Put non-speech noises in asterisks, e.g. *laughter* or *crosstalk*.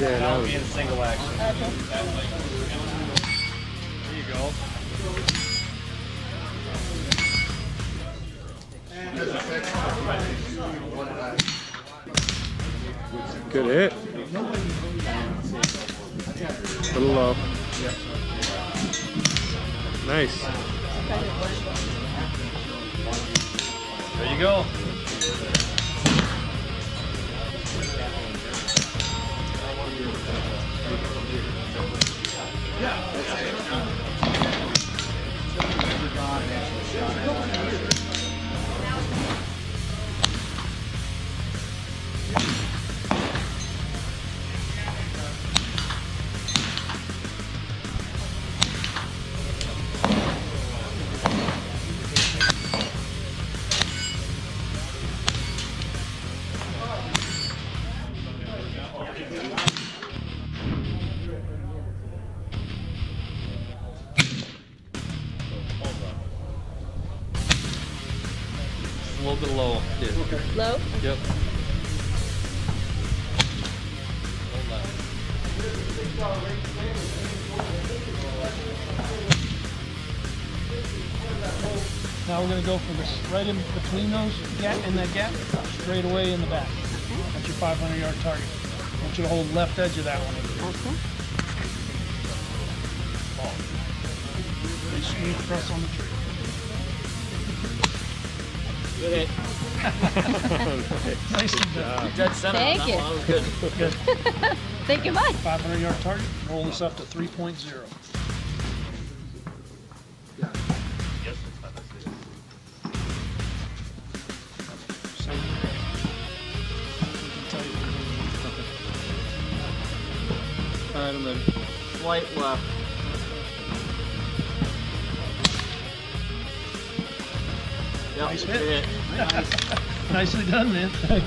Yeah, That'll that be in single action. Okay. There you go. good hit. Little low. Nice. There you go. A little bit low. Yeah. Low? Yep. Now we're gonna go for this right in between those gap and that gap, straight away in the back. That's your 500 yard target. I want you to hold left edge of that one. Okay. Nice smooth press on the tree. Good hit. Nicely done. Dead center Thank you. one. Good. Good. *laughs* Thank you much. 500 yard target. Roll this up to 3.0. Same. We can tell you when you- All right, I'm ready. Slight left. Yep, Nice hit. hit. Nicely done, man.